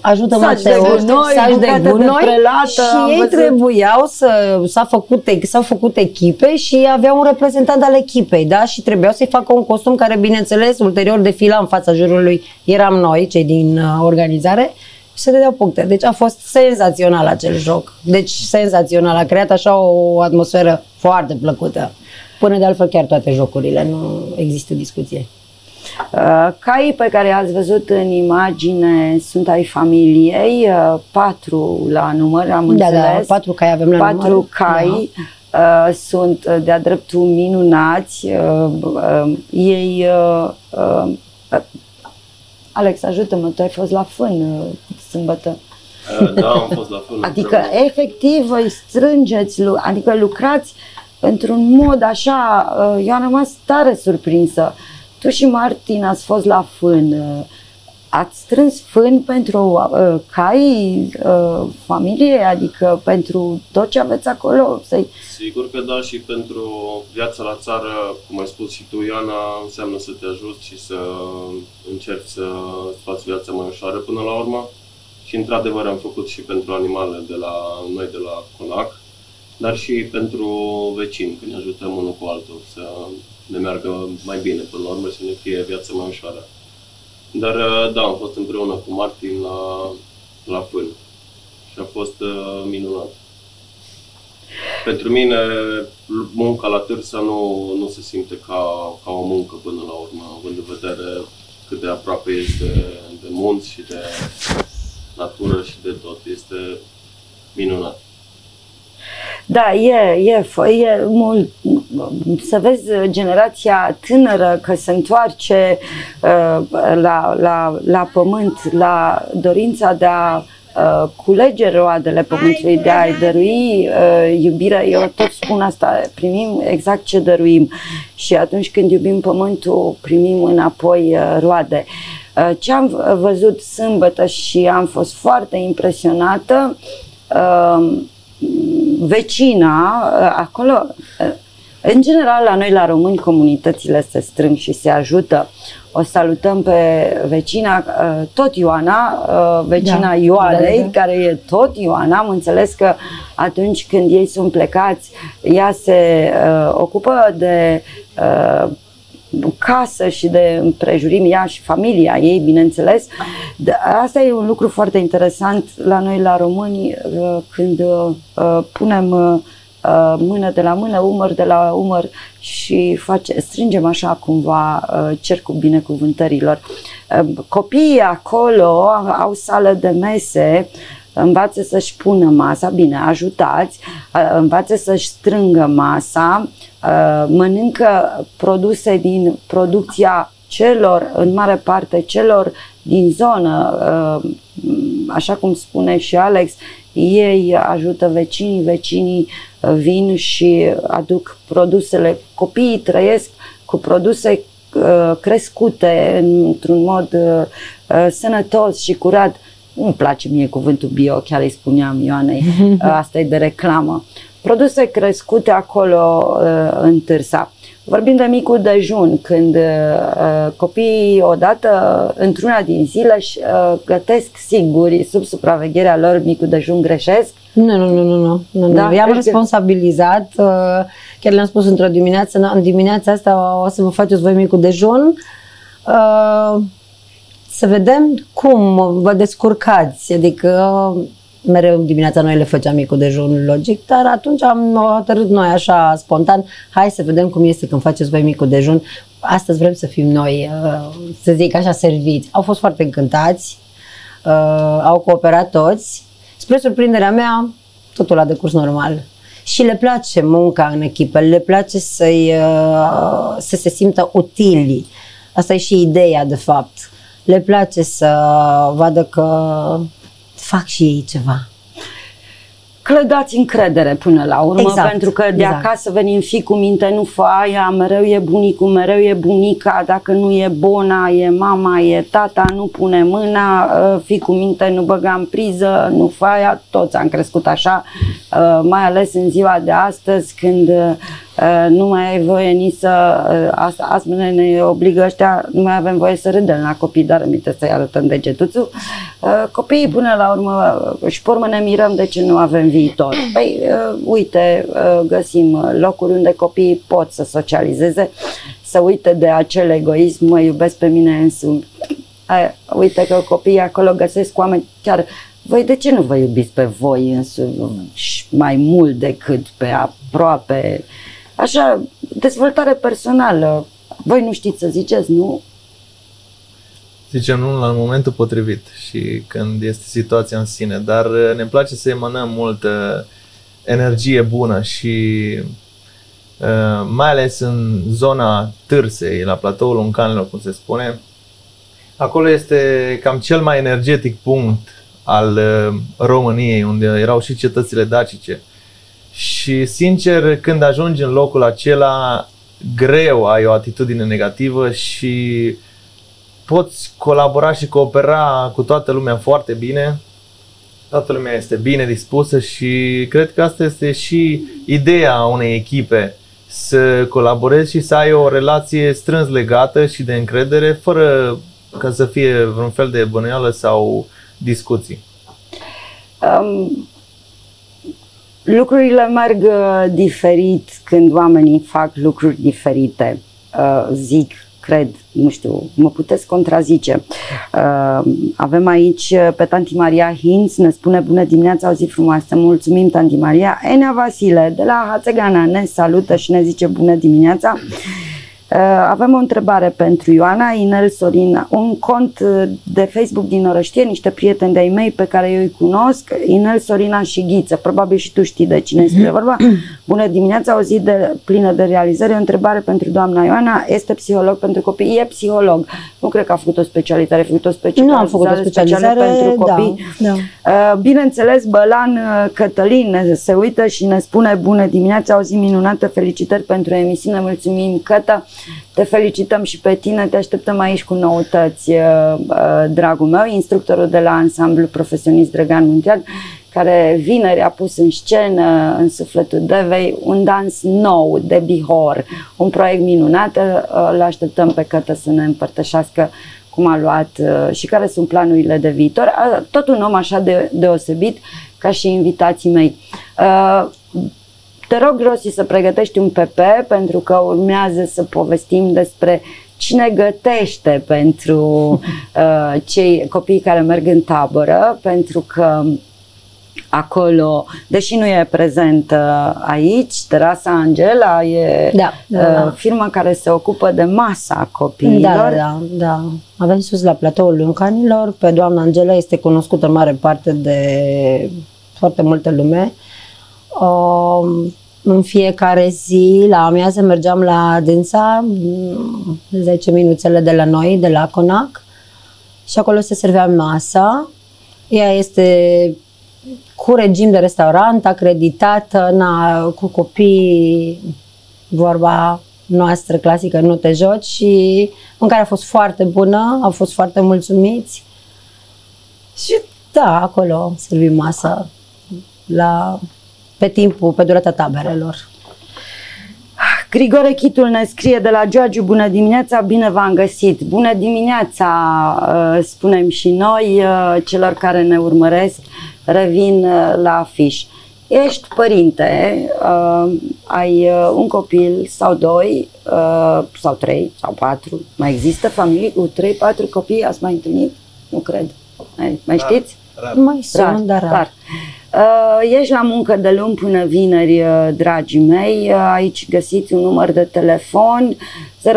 ajută Saci de Mateo, gunoi, saci de bucate de gunoi prelată, am și ei văzut. trebuiau să s-a făcut, s-au făcut echipe și aveau un reprezentant al echipei, da? Și trebuiau să-i facă un costum care, bineînțeles, ulterior defila în fața jurului, eram noi, cei din uh, organizare, și se dădeau puncte. Deci a fost senzațional acel joc. Deci senzațional. A creat așa o atmosferă foarte plăcută. Până de altfel chiar toate jocurile, nu există discuție. Uh, Caii pe care i-ați văzut în imagine sunt ai familiei, uh, patru la număr, am Da, înțeles. da, patru cai avem la patru număr. cai uh, sunt uh, de-a dreptul minunați. Uh, uh, ei, uh, uh, uh, Alex, ajută-mă, tu ai fost la fân uh, sâmbătă. Uh, Da, am fost la fel. Adică, împreună. efectiv, voi strângeți, lu- adică lucrați într-un mod așa, uh, eu am rămas tare surprinsă. Tu și Martin ați fost la fân. uh, Ați strâns fân pentru uh, cai, uh, familie, adică pentru tot ce aveți acolo? Să-i... Sigur că da și pentru viața la țară, cum ai spus și tu, Ioana, înseamnă să te ajuți și să încerci să îți faci viața mai ușoară până la urmă. Și într-adevăr am făcut și pentru animale de la noi de la Conac, dar și pentru vecini, că ne ajutăm unul cu altul să ne meargă mai bine până la urmă și să ne fie viața mai ușoară. Dar uh, da, am fost împreună cu Martin la, la fân și a fost uh, minunat. Pentru mine, munca la Târsa nu, nu se simte ca, ca o muncă până la urmă, având în vedere cât de aproape este de munți și de natură și de tot. Este minunat. Da, e, e, f- e mult. Să vezi generația tânără că se întoarce uh, la, la, la pământ, la dorința de a uh, culege roadele pământului, de a-i dărui uh, iubirea. Eu tot spun asta, primim exact ce dăruim și atunci când iubim pământul, primim înapoi uh, roade. Uh, ce am văzut sâmbătă și am fost foarte impresionată, uh, vecina, uh, acolo, uh, în general la noi la români comunitățile se strâng și se ajută. O salutăm pe vecina, uh, tot Ioana, vecina Da, Ioanei, da, da. care e tot Ioana. Am înțeles că atunci când ei sunt plecați, ea se uh, ocupă de uh, casă și de împrejurim ea și familia ei, bineînțeles. De- Asta e un lucru foarte interesant la noi, la români, uh, când uh, punem uh, uh, mână de la mână, umăr de la umăr și face, strângem așa cumva uh, cercul binecuvântărilor. Uh, Copiii acolo au au sală de mese, învață să-și pună masa, bine, ajutați, uh, învață să-și strângă masa, uh, mănâncă produse din producția celor, în mare parte celor din zonă, uh, așa cum spune și Alex, ei ajută vecinii, vecinii uh, vin și aduc produsele, copiii trăiesc cu produse uh, crescute într-un mod uh, uh, sănătos și curat. Nu-mi place mie cuvântul bio, chiar îi spuneam Ioanei, uh, (laughs) asta e de reclamă. Produse crescute acolo uh, în Târsa. Vorbim de micul dejun, când uh, copiii odată într-una din zile își uh, gătesc singuri, sub supravegherea lor, micul dejun greșesc. Nu, nu, nu, nu, nu. nu, Da, nu. I-am știu. responsabilizat. uh, Chiar le-am spus într-o dimineață, "Na, în dimineața asta o să vă faceți voi micul dejun. Uh, Să vedem cum vă descurcați. Adică mereu dimineața noi le făceam micul dejun, logic, dar atunci am hotărât noi așa spontan, hai să vedem cum este când faceți voi micul dejun. Astăzi vrem să fim noi, uh, să zic așa, serviți. Au fost foarte încântați, uh, au cooperat toți. Spre surprinderea mea, totul a decurs normal. Și le place munca în echipă, le place să-i, uh, să se simtă utili. Asta e și ideea, de fapt. Le place să vadă că fac și ei ceva. Clădați încredere până la urmă, Exact, pentru că de exact. acasă venim fi cu minte, nu fă aia, mereu e bunicul, mereu e bunica, dacă nu e bona, e mama, e tata, nu pune mâna, uh, fi cu minte, nu băga în priză, nu fă aia, toți am crescut așa, uh, mai ales în ziua de astăzi, când uh, nu mai ai voie nici să, uh, asta, asta ne, ne obligă ăștia, nu mai avem voie să râdem la copii, dar aminte să-i arătăm degetuțul. Uh, Copiii până la urmă, uh, și pe urmă ne mirăm de ce nu avem viitor. Păi, uh, uite, uh, găsim uh, locuri unde copiii pot să socializeze, să uite de acel egoism, mă iubesc pe mine însumi. Aia, uite că copiii acolo găsesc oameni chiar voi de ce nu vă iubiți pe voi însumi și mai mult decât pe aproape? Așa, dezvoltare personală. Voi nu știți să ziceți, nu? Zicem nu la momentul potrivit și când este situația în sine, dar uh, ne place să emanăm multă energie bună și uh, mai ales în zona Târsei, la platoul Uncanilor, cum se spune, acolo este cam cel mai energetic punct al uh, României, unde erau și cetățile dacice. Și sincer, când ajungi în locul acela, greu ai o atitudine negativă și poți colabora și coopera cu toată lumea foarte bine. Toată lumea este bine dispusă și cred că asta este și ideea unei echipe să colaborezi și să ai o relație strâns legată și de încredere, fără ca să fie vreun fel de bănuială sau discuții. Um, lucrurile merg uh, diferit când oamenii fac lucruri diferite. Uh, zic, cred, nu știu, mă puteți contrazice. Uh, avem aici uh, pe Tanti Maria Hinz, ne spune bună dimineața, o zi frumoasă, mulțumim Tanti Maria. Enea Vasile de la Hațegana ne salută și ne zice bună dimineața. Uh, avem o întrebare pentru Ioana, Inel Sorin, un cont uh, de Facebook din Orăștie, niște prieteni de-ai mei pe care eu îi cunosc, Inel Sorina și Ghiță, probabil și tu știi de cine este (clears throat) vorba. Bună dimineața, o zi de, plină de realizări, o întrebare pentru doamna Ioana, este psiholog pentru copii, e psiholog, nu cred că a făcut o specialitate, a făcut o specializare, Nu am făcut o specializare, pentru copii. da, da. Uh, Bineînțeles, Bălan uh, Cătălin ne- se uită și ne spune bună dimineața, o zi minunată, felicitări pentru emisiune, mulțumim Cătă, te felicităm și pe tine, te așteptăm aici cu noutăți, uh, uh, dragul meu, instructorul de la ansamblu profesionist Drăgan Muntean, care vineri a pus în scenă, în sufletul Devei, un dans nou de Bihor, un proiect minunat, uh, îl așteptăm pe Cătă să ne împărtășească cum a luat uh, și care sunt planurile de viitor. A, Tot un om așa de deosebit ca și invitații mei. Uh, Te rog, Rosi, să pregătești un PP pentru că urmează să povestim despre cine gătește pentru (laughs) uh, cei copii care merg în tabără, pentru că acolo, deși nu e prezentă aici, Terasa Angela e Da, da, uh, da. firma care se ocupă de masa copiilor. Da, da, da. Avem sus la platoul Luncanilor. Pe doamna Angela este cunoscută în mare parte de foarte multă lume. Um, în fiecare zi, la amiază, mergeam la dânsa, mm, 10 minuțele de la noi, de la Conac, și acolo se servea masa. Ea este cu regim de restaurant, acreditată, na, cu copii, vorba noastră clasică, nu te joci și în care a fost foarte bună, au fost foarte mulțumiți și da, acolo servim masă la, pe timpul, pe durata taberelor. Grigore Chitul ne scrie de la Giorgiu, bună dimineața, bine v-am găsit. Bună dimineața, uh, spunem și noi, uh, celor care ne urmăresc, revin uh, la afiș. Ești părinte, uh, ai uh, un copil sau doi, uh, sau trei, sau patru, mai există familii cu trei, patru copii, ați mai întâlnit? Nu cred. Mai, mai știți? Mai sunt, dar rar. Uh, ești la muncă de luni până vineri, uh, dragii mei. Uh, aici găsiți un număr de telefon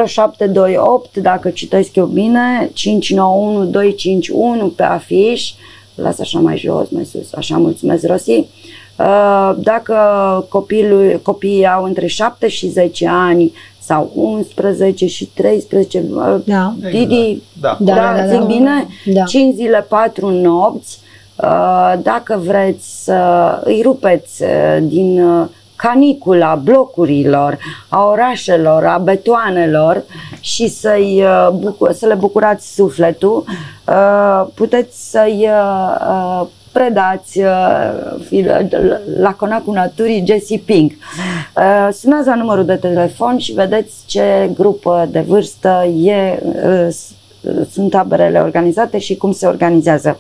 0728, dacă citesc eu bine, 591 251 pe afiș. Las așa mai jos, mai sus. Așa, mulțumesc, Rosi. Uh, Dacă copilul, copiii au între 7 și 10 ani sau 11 și 13, uh, Da. Didi, Da. da, Da, da, da, da. zic bine? Da. 5 zile, 4 nopți. Uh, Dacă vreți să îi rupeți uh, din uh, canicula blocurilor, a orașelor, a betoanelor și să-i, uh, bucu- să le bucurați sufletul, uh, puteți să-i uh, uh, predați uh, fi- la Conacul Naturii Jesse Pink. Uh, Sunați la numărul de telefon și vedeți ce grupă de vârstă e uh, s- sunt taberele organizate și cum se organizează.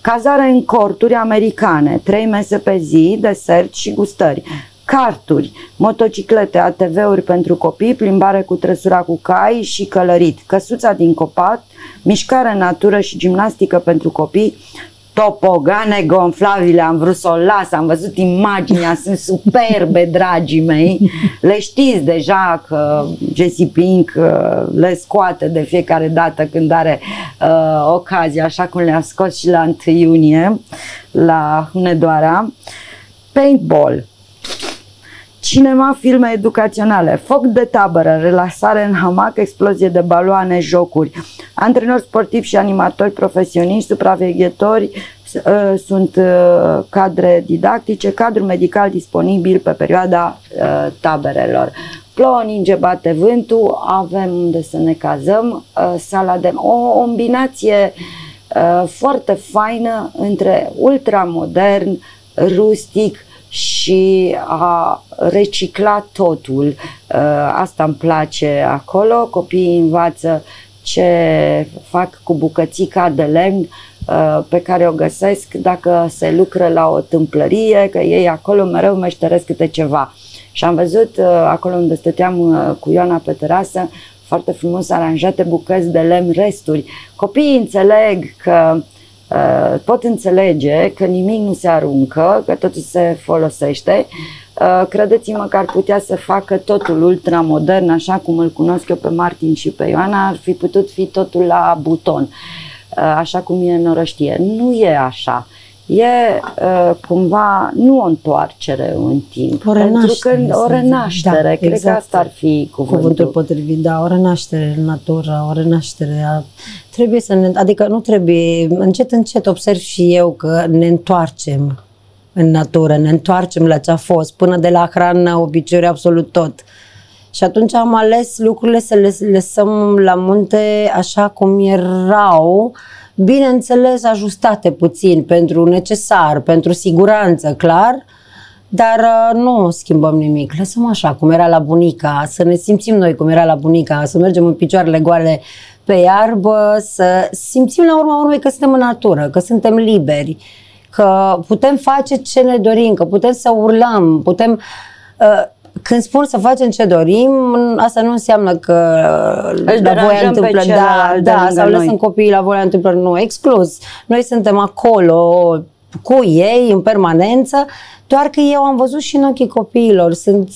Cazare în corturi americane, trei mese pe zi, desert și gustări. Carturi, motociclete, ATV-uri pentru copii, plimbare cu trăsura cu cai și călărit, căsuța din copac, mișcare în natură și gimnastică pentru copii, topogane gonflabile, am vrut să o las, am văzut imaginea, (laughs) sunt superbe, dragii mei. Le știți deja că Jessie Pink uh, le scoate de fiecare dată când are uh, ocazie, așa cum le-a scos și la 1 iunie la Hunedoara. Paintball, Cinema, filme educaționale, foc de tabără, relaxare în hamac, explozie de baloane, jocuri. Antrenori sportivi și animatori profesioniști, supraveghetori, uh, sunt uh, cadre didactice, cadru medical disponibil pe perioada uh, taberelor. plouă, ninge, bate vântul, avem unde să ne cazăm, uh, sala de... O combinație uh, foarte faină între ultramodern, rustic și a reciclat totul. Uh, Asta îmi place acolo, copiii învață ce fac cu bucățica de lemn uh, pe care o găsesc dacă se lucră la o tâmplărie, că ei acolo mereu meșteresc câte ceva. Și am văzut uh, acolo unde stăteam uh, cu Ioana pe terasă, foarte frumos aranjate bucăți de lemn, resturi. Copiii înțeleg că uh, pot înțelege că nimic nu se aruncă, că totul se folosește. Uh, credeți-mă că ar putea să facă totul ultramodern, așa cum îl cunosc eu pe Martin și pe Ioana, ar fi putut fi totul la buton, uh, așa cum e în orăștie. Nu e așa. E uh, cumva nu o întoarcere în timp, O renaștere, pentru că o să zic. renaștere, Da, cred că exact. asta ar fi cuvântul. Cuvântul potrivit, da, o renaștere în natură, o renaștere. A, trebuie să ne, adică nu trebuie, încet, încet observ și eu că ne întoarcem în natură, ne întoarcem la ce a fost, până de la hrană, obiceiuri, absolut tot. Și atunci am ales lucrurile să le lăsăm la munte așa cum erau, bineînțeles ajustate puțin pentru necesar, pentru siguranță, clar, dar uh, nu schimbăm nimic. Lăsăm așa, cum era la bunica, să ne simțim noi cum era la bunica, să mergem în picioarele goale pe iarbă, să simțim la urma urmei că suntem în natură, că suntem liberi, că putem face ce ne dorim, că putem să urlăm, putem... Uh, când spun să facem ce dorim, asta nu înseamnă că Îl la voia deranjăm pe întâmplă, da, celălalt de da, lângă sau noi. lăsăm copiii la voia întâmplării, nu, exclus. Noi suntem acolo cu ei în permanență, doar că eu am văzut și în ochii copiilor, sunt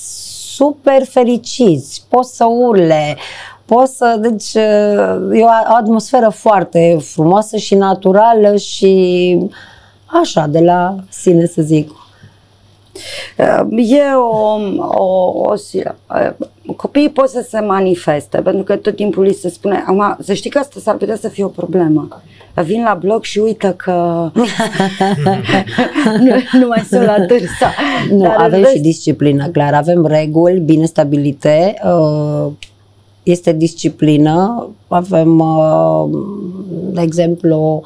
super fericiți, pot să urle, pot să, deci e o atmosferă foarte frumoasă și naturală și așa, de la sine să zic. E o, o, o, si- copiii pot să se manifeste, pentru că tot timpul li se spune, acum, să știi că asta s-ar putea să fie o problemă. Vin la blog și uită că (laughs) nu, nu mai sunt la târsa. Nu, Dar avem vezi- și disciplină, clar. Avem reguli bine stabilite. uh, Este disciplină. Avem, uh, de exemplu,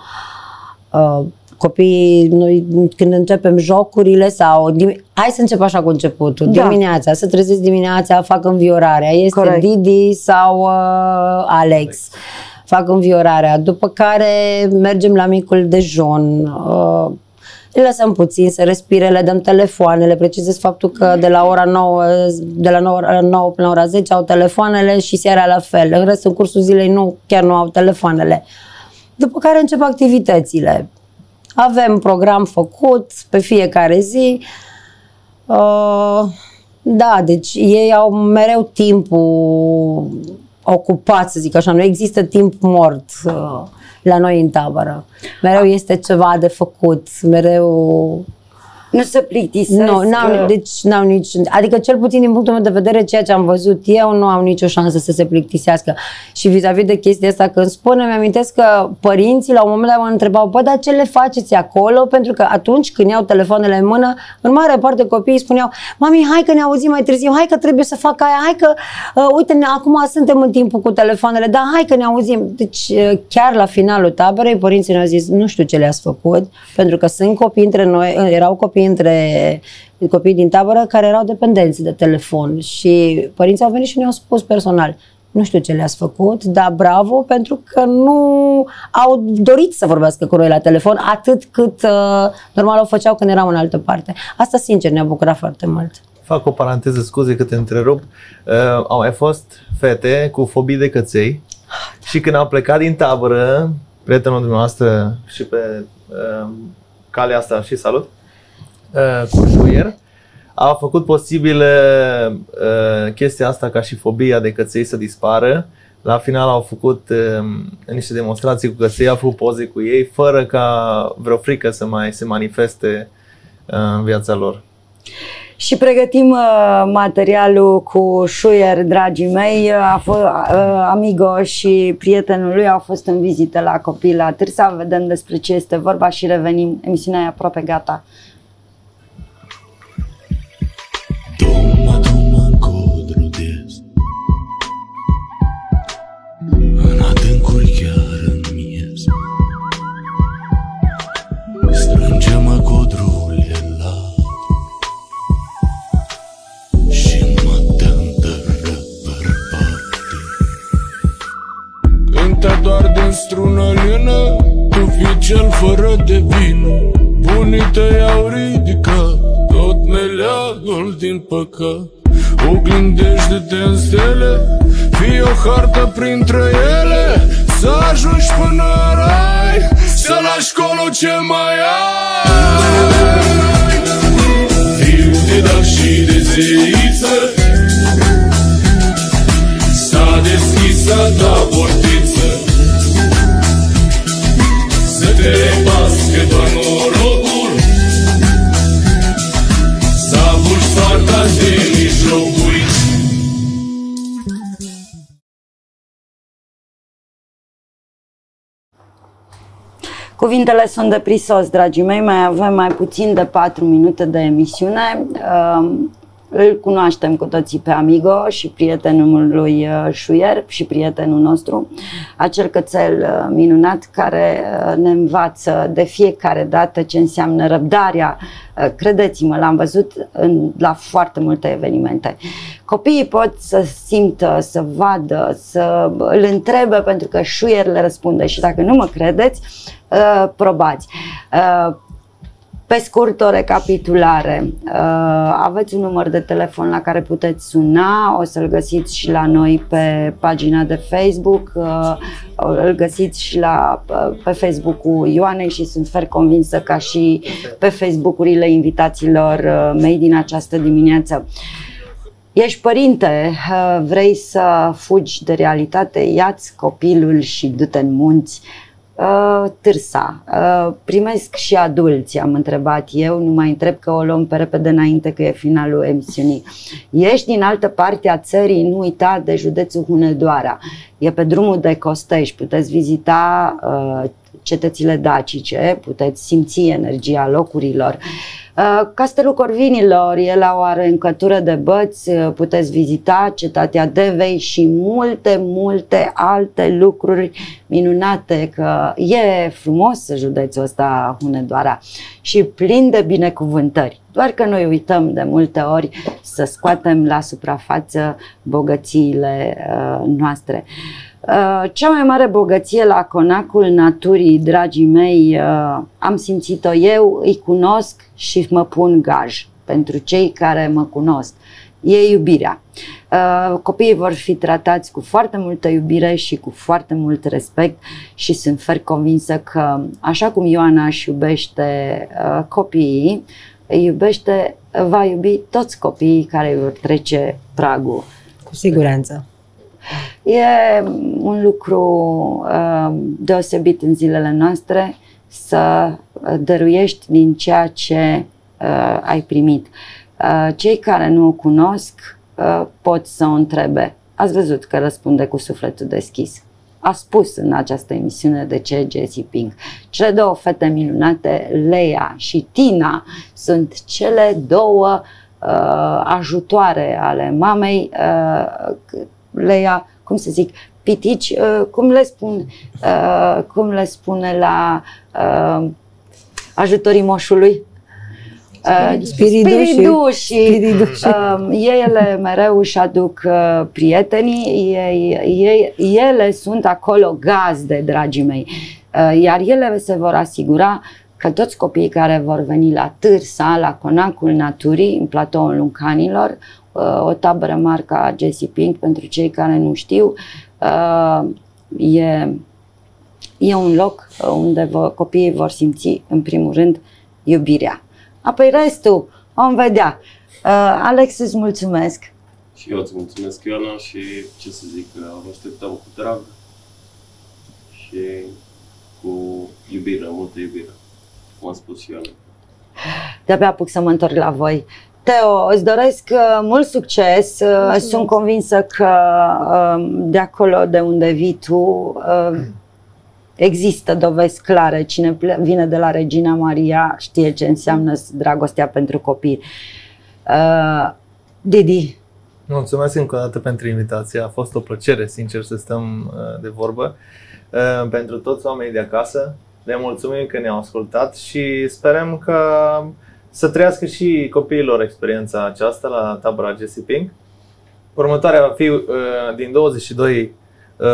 uh, copiii, noi când începem jocurile sau... dim- Hai să încep așa cu începutul. Da. Dimineața, să trezesc dimineața, fac înviorarea. Este Corect. Didi sau uh, Alex. Fac înviorarea. După care mergem la micul dejun. Uh, le lăsăm puțin să respire, le dăm telefoanele, precizez faptul că de la ora 9, de la 9, la 9 până la ora 10 au telefoanele și seara la fel. În rest, în cursul zilei nu, chiar nu au telefoanele. După care încep activitățile. Avem program făcut pe fiecare zi. Uh, da, deci ei au mereu timpul ocupat, să zic așa, nu există timp mort uh, la noi în tabără. Mereu este ceva de făcut, mereu Nu se plictisesc. nu, n-au, deci n-au nici, adică cel puțin din punctul meu de vedere, ceea ce am văzut eu, nu au nicio șansă să se plictisească. Și vis-a-vis de chestia asta, când spun, îmi amintesc că părinții la un moment dat mă întrebau, bă, dar ce le faceți acolo? Pentru că atunci când iau telefoanele în mână, în mare parte copiii spuneau, mami, hai că ne auzim mai târziu, hai că trebuie să fac aia, hai că, uh, uite, ne, acum suntem în timpul cu telefoanele, da, hai că ne auzim. Deci, uh, chiar la finalul taberei, părinții ne-au zis, nu știu ce le-ați făcut, pentru că sunt copii între noi, uh, erau copii între copii din tabără care erau dependenți de telefon și părinții au venit și ne-au spus personal, nu știu ce le-ați făcut, dar bravo, pentru că nu au dorit să vorbească cu noi la telefon atât cât uh, normal o făceau când eram în altă parte. Asta, sincer, ne-a bucurat foarte mult. Fac o paranteză, scuze că te întrerup. Uh, au mai fost fete cu fobii de căței și când au plecat din tabără, prietenul dumneavoastră și pe uh, calea asta și salut, uh, cu șuier, a făcut posibil uh, uh, chestia asta ca și fobia de căței să dispară. La final au făcut uh, niște demonstrații cu căței, au făcut poze cu ei, fără ca vreo frică să mai se manifeste uh, în viața lor. Și pregătim uh, materialul cu șuier, dragii mei. A fost, uh, Amigo și prietenul lui au fost în vizită la copii la Târsa. Vedem despre ce este vorba și revenim. Emisiunea e aproape gata. De vină. Bunii tăi au ridicat Tot meleagul din păcat. Oglindește-te în stele Fii o hartă printre ele. Să ajungi până în rai Să lași colo ce mai ai. Fiu de dac și de zeiță S-a deschis a ta te pască doar norocul Să apuci soarta de mijlocul Cuvintele sunt de prisos, dragii mei, mai avem mai puțin de 4 minute de emisiune. Um, Îl cunoaștem cu toții pe Amigo și prietenul lui uh, Șuier și prietenul nostru, acel cățel uh, minunat care uh, ne învață de fiecare dată ce înseamnă răbdarea. Uh, Credeți-mă, l-am văzut în, la foarte multe evenimente. Copiii pot să simtă, să vadă, să îl întrebe pentru că Șuier le răspunde și dacă nu mă credeți, uh, probați. Uh, pe scurt, o recapitulare. Uh, aveți un număr de telefon la care puteți suna, o să-l găsiți și la noi pe pagina de Facebook, uh, îl găsiți și la, uh, pe Facebook-ul Ioanei și sunt fer convinsă ca și pe Facebook-urile invitațiilor uh, mei din această dimineață. Ești părinte, uh, vrei să fugi de realitate, ia-ți copilul și du-te în munți. Uh, Târsa. Uh, primesc și adulți, am întrebat eu, nu mai întreb că o luăm pe repede înainte că e finalul emisiunii. Ești din altă parte a țării, nu uita de județul Hunedoara. E pe drumul de Costești, puteți vizita uh, cetățile dacice, puteți simți energia locurilor. Uh, Castelul Corvinilor e la o arencătură de băți, uh, puteți vizita cetatea Devei și multe, multe alte lucruri minunate, că e frumos județul ăsta Hunedoara și plin de binecuvântări. Doar că noi uităm de multe ori să scoatem la suprafață bogățiile uh, noastre. Uh, Cea mai mare bogăție la conacul naturii, dragii mei, uh, am simțit-o eu, îi cunosc și mă pun gaj pentru cei care mă cunosc. E iubirea. Uh, Copiii vor fi tratați cu foarte multă iubire și cu foarte mult respect și sunt fer convinsă că așa cum Ioana își iubește uh, copiii, îi iubește, va iubi toți copiii care vor trece pragul Cu siguranță. E un lucru uh, deosebit în zilele noastre să uh, dăruiești din ceea ce uh, ai primit. Uh, cei care nu o cunosc uh, pot să o întrebe. Ați văzut că răspunde cu sufletul deschis. A spus în această emisiune de ce Jessie Pink. Cele două fete minunate, Leia și Tina, sunt cele două uh, ajutoare ale mamei. Uh, Leia, cum să zic, pitici, uh, cum le spun, uh, cum le spune la uh, ajutorii moșului? Uh, Spiridușii. spiridușii. Spiridușii. Um, ele mereu își aduc uh, prietenii, ei, ei, ele sunt acolo gazde, dragii mei, uh, iar ele se vor asigura că toți copiii care vor veni la Târsa, la Conacul Naturii, în platoul Luncanilor, uh, o tabără marca Jessie Pink, pentru cei care nu știu, uh, e, e un loc unde vă, copiii vor simți, în primul rând, iubirea. Apoi restul vom vedea. Uh, Alex, îți mulțumesc. Și eu îți mulțumesc, Ioana, și ce să zic, vă așteptăm cu drag și cu iubire, multă iubire. Cum a spus și Ioana. De-abia apuc să mă întorc la voi. Teo, îți doresc uh, mult succes. Uh, Sunt convinsă că uh, de acolo de unde vii tu uh, există dovezi clare. Cine ple- vine de la Regina Maria știe ce înseamnă dragostea pentru copii. Uh, Didi, Mulțumesc încă o dată pentru invitație. A fost o plăcere, sincer, să stăm uh, de vorbă. Uh, Pentru toți oamenii de acasă, le mulțumim că ne-au ascultat și sperăm că să trăiască și copiilor experiența aceasta la tabăra Jessie Pink. Următoarea va fi uh, din 22 uh,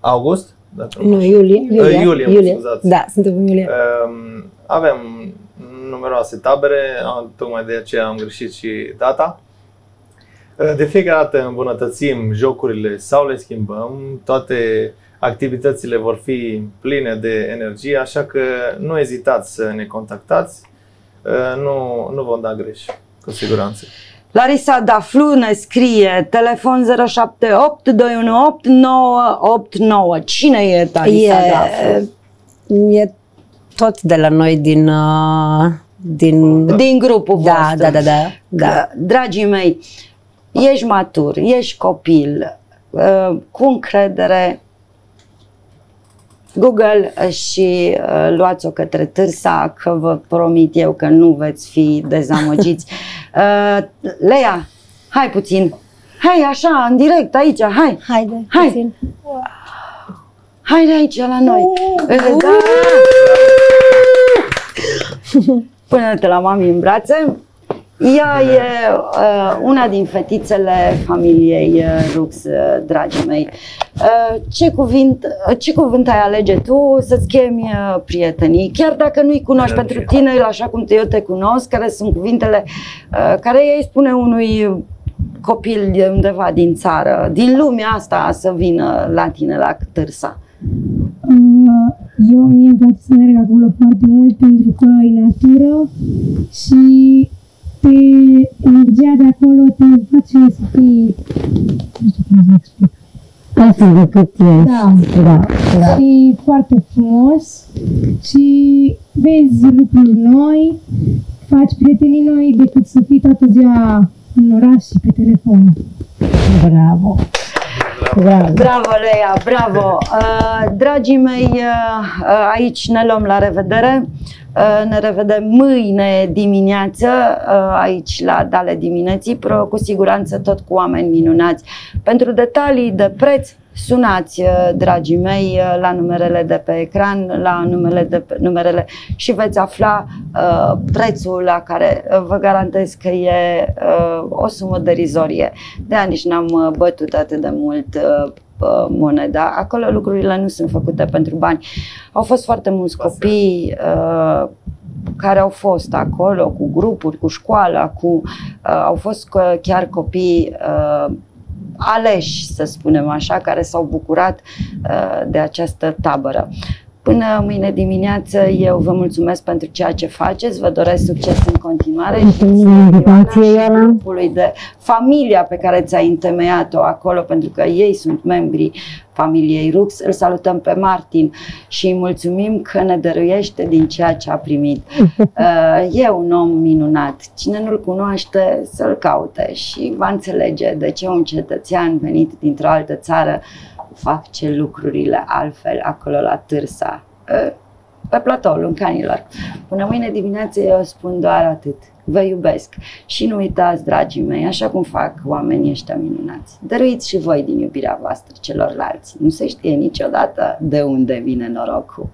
august Dacă Nu, iulie. Iulie, iulie, mă iulie. scuzați. Da, suntem în iulie. Um, avem numeroase tabere, am- tocmai de aceea am greșit și data. Uh, De fiecare dată îmbunătățim jocurile sau le schimbăm, toate activitățile vor fi pline de energie, așa că nu ezitați să ne contactați, Uh, nu, nu vom da greș, cu siguranță. Larisa Daflu ne scrie telefon 078 218 989. Cine e Larisa Daflu? E, e tot de la noi din... Uh, din Din grupul da, vostru. da, da, da, da. Că, Dragii mei, ești matur, ești copil, uh, cu încredere, Google și uh, luați-o către Târsa, că vă promit eu că nu veți fi dezamăgiți. (laughs) Uh, Leia, hai puțin, hai așa, în direct, aici, hai, Haide, Hai. puțin. hai de aici la noi. Uh, da. Până-te la mami în brațe. Ea e uh, una din fetițele familiei uh, Rux, uh, dragii mei. Uh, ce, cuvânt, uh, ce cuvânt ai alege tu să-ți chemi uh, prietenii, chiar dacă nu-i cunoști pentru tine, așa cum eu te cunosc, care sunt cuvintele uh, care ei spune unui copil de undeva din țară, din lumea asta, să vină la tine la Târsa. Uh, Eu mi-e place să merg acolo foarte mult pentru că e natură și te, energia de acolo te face să fii, nu știu cum să explic. Altfel decât ești. Da. Da, da. Și foarte frumos și vezi lucruri noi, faci prietenii noi decât să fii toată ziua în oraș și pe telefon. Bravo. Bravo. Bravo, Leia, bravo! Uh, dragii mei, uh, uh, aici ne luăm la revedere. Uh, ne revedem mâine dimineață uh, aici la Dale dimineții, pro, cu siguranță tot cu oameni minunați. Pentru detalii de preț, sunați, uh, dragii mei, uh, la numerele de pe ecran, la numele de pe, numerele și veți afla uh, prețul la care uh, vă garantez că e uh, o sumă derizorie. De ani nici n-am uh, bătut atât de mult uh, uh, moneda. Acolo lucrurile nu sunt făcute pentru bani. Au fost foarte mulți copii uh, care au fost acolo cu grupuri, cu școala, cu, uh, au fost uh, chiar copii uh, aleși, să spunem așa, care s-au bucurat uh, de această tabără. Până mâine dimineață, eu vă mulțumesc pentru ceea ce faceți, vă doresc succes în continuare și Mulțumim ție, invitație, Ioana, și Ioana. grupului de familia pe care ți-ai întemeiat-o acolo, pentru că ei sunt membrii familiei Rux. Îl salutăm pe Martin și îi mulțumim că ne dăruiește din ceea ce a primit. (laughs) Uh, E un om minunat. Cine nu-l cunoaște, să-l caute și va înțelege de ce un cetățean venit dintr-o altă țară face lucrurile altfel acolo la Târsa, uh, pe platoul Luncanilor. Până mâine dimineață eu spun doar atât. Vă iubesc și nu uitați, dragii mei, așa cum fac oamenii ăștia minunați. Dăruiți și voi din iubirea voastră celorlalți. Nu se știe niciodată de unde vine norocul.